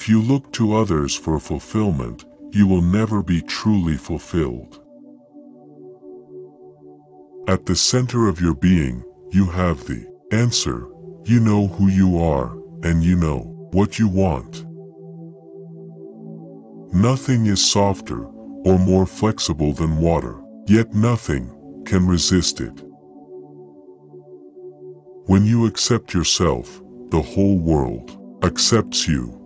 If you look to others for fulfillment, you will never be truly fulfilled. At the center of your being, you have the answer. You know who you are, and you know what you want. Nothing is softer or more flexible than water, yet nothing can resist it. When you accept yourself, the whole world accepts you.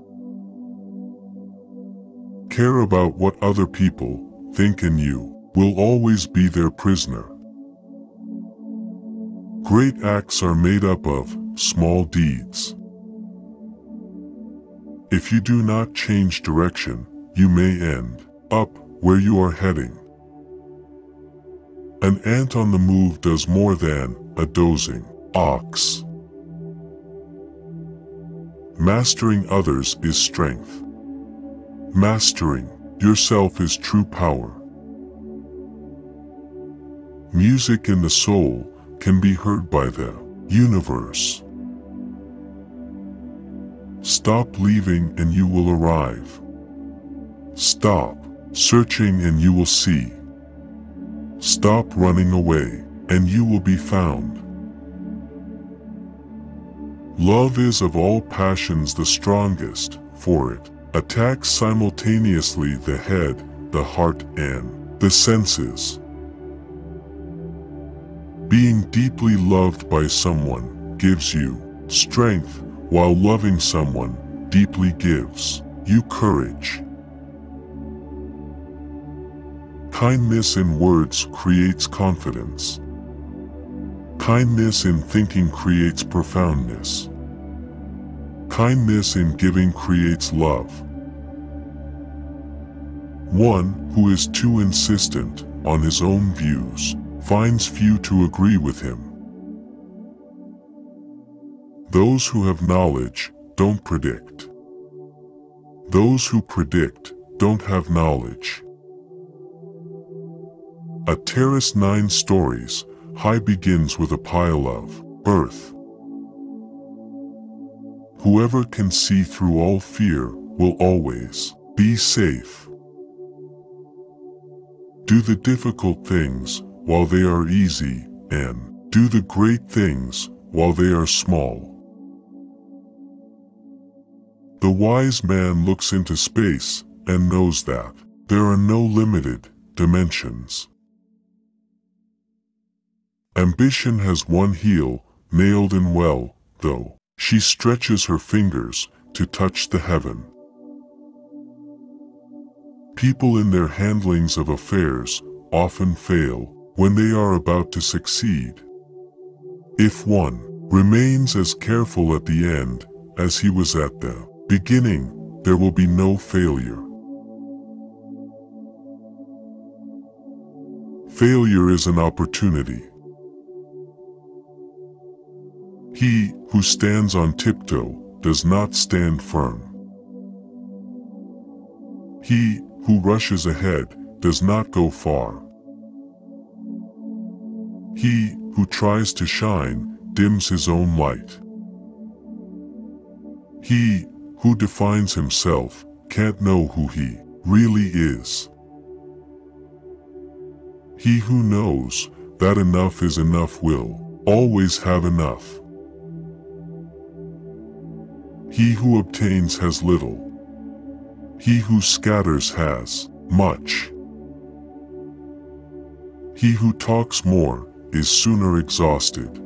Care about what other people think and you will always be their prisoner. Great acts are made up of small deeds. If you do not change direction, you may end up where you are heading. An ant on the move does more than a dozing ox. Mastering others is strength. Mastering yourself is true power. Music in the soul can be heard by the universe. Stop leaving and you will arrive. Stop searching and you will see. Stop running away and you will be found. Love is of all passions the strongest, for it attacks simultaneously the head, the heart and the senses. Being deeply loved by someone gives you strength, while loving someone deeply gives you courage. Kindness in words creates confidence. Kindness in thinking creates profoundness. Kindness in giving creates love. One who is too insistent on his own views finds few to agree with him. Those who have knowledge don't predict. Those who predict don't have knowledge. A terrace nine stories high begins with a pile of earth. Whoever can see through all fear will always be safe. Do the difficult things while they are easy, and do the great things while they are small. The wise man looks into space and knows that there are no limited dimensions. Ambition has one heel, nailed in well, though she stretches her fingers to touch the heaven. People in their handlings of affairs often fail when they are about to succeed. If one remains as careful at the end as he was at the beginning, there will be no failure. Failure is an opportunity. He who stands on tiptoe does not stand firm. He who rushes ahead does not go far. He who tries to shine dims his own light. He who defines himself can't know who he really is. He who knows that enough is enough will always have enough. He who obtains has little. He who scatters has much. He who talks more is sooner exhausted.